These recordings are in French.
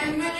I am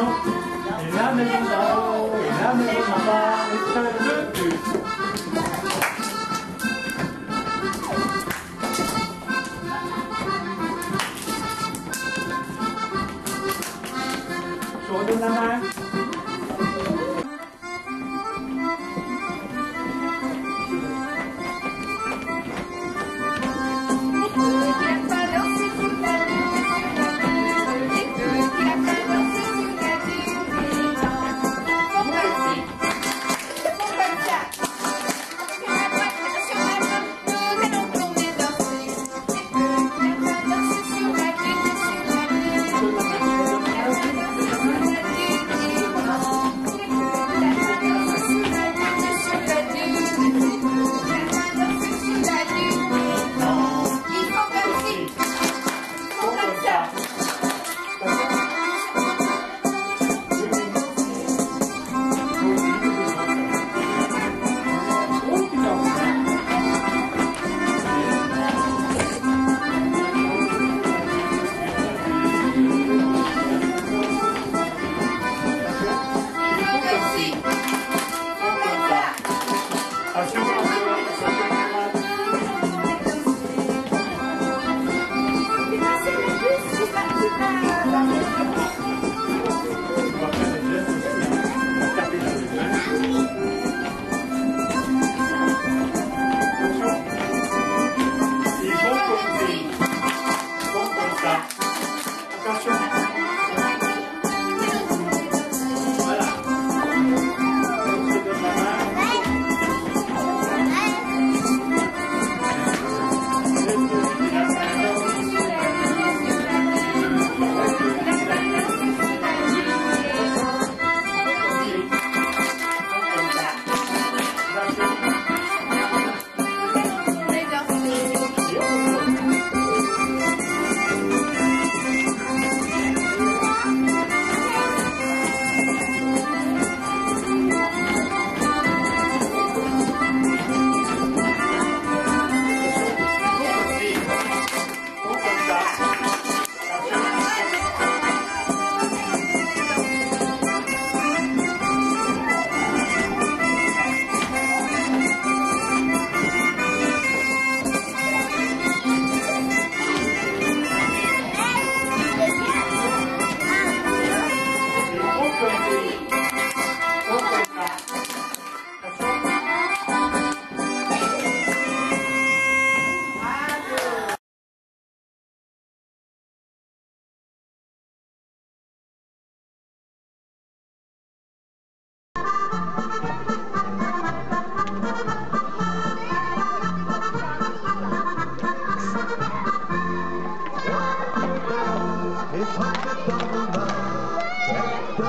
中，你们还，说的难吗？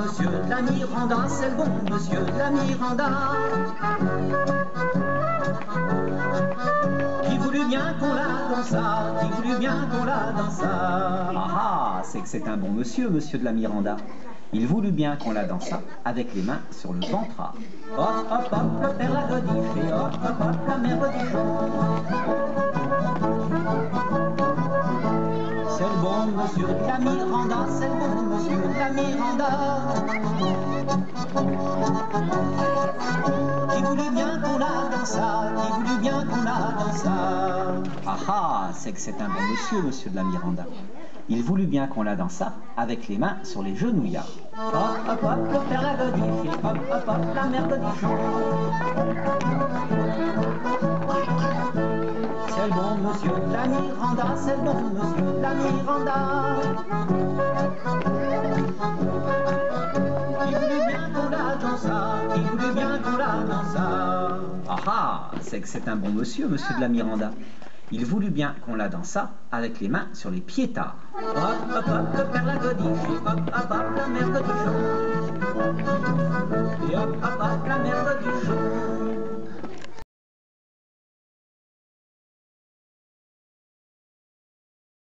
monsieur de la Miranda, c'est le bon monsieur de la Miranda. Qui voulut bien qu'on la dansât, qui voulut bien qu'on la dansât. Ah ah, c'est que c'est un bon monsieur, monsieur de la Miranda. Il voulut bien qu'on la dansât avec les mains sur le ventre. Hop hop hop, le père la godiche et hop hop hop, la mère godichon. C'est le bon monsieur de la Miranda, c'est le bon monsieur de la Miranda. Qui voulut bien qu'on la dansât, qui voulut bien qu'on la dansât. Ah ah, c'est que c'est un bon monsieur, monsieur de la Miranda. Il voulut bien qu'on la dansât avec les mains sur les genouillards. Hop hop hop, le père la hop hop hop, la mère. C'est le bon monsieur de la Miranda, c'est le bon monsieur de la Miranda. Qui voulut bien qu'on la dansât, qui voulut bien qu'on la dansât. Ah ah, c'est que c'est un bon monsieur, monsieur de la Miranda. Il voulut bien qu'on la dansât avec les mains sur les piétards. Hop hop hop, le père la godiche, et hop hop hop, la mère godichon. Et hop hop hop, la mère